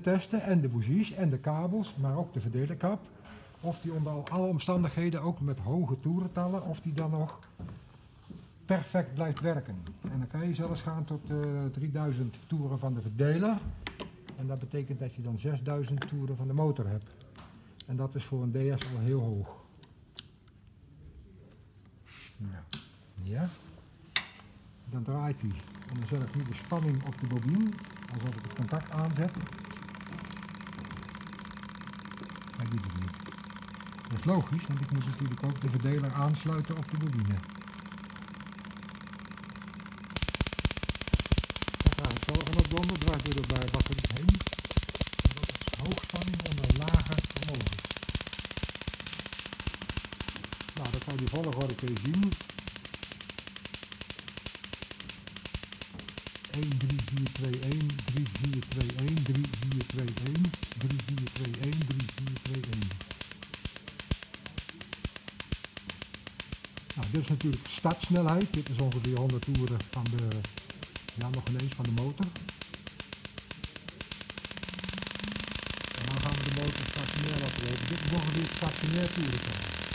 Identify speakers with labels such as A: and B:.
A: testen en de bougies en de kabels, maar ook de verdelerkap. Of die onder alle omstandigheden, ook met hoge toerentallen, of die dan nog perfect blijft werken. En dan kan je zelfs gaan tot uh, 3000 toeren van de verdeler. En dat betekent dat je dan 6000 toeren van de motor hebt. En dat is voor een DS al heel hoog. Ja. ja. Dan draait hij. En dan zet ik nu de spanning op de bobine, alsof ik het contact aanzet. Hij doet het niet. Dat is logisch, want ik moet natuurlijk ook de verdeler aansluiten op de bobine. Dan krijg ik zo op donder, draait door de batterie heen. En dat is hoogspanning onder lage vermogen. Nou, dan kan je die volgorde kun je zien. 1, 3, 4, 2, 1, 3, 4, 2, 1, 3, 4, 2, 1, 3, 4, 2, 1, 3, 4, 2, 1. Nou, dit is natuurlijk startsnelheid. Dit is ongeveer 100 toeren van de, ja nog ineens van de motor. En dan gaan we de motor stationair laten. Dit is ongeveer stationair toerental.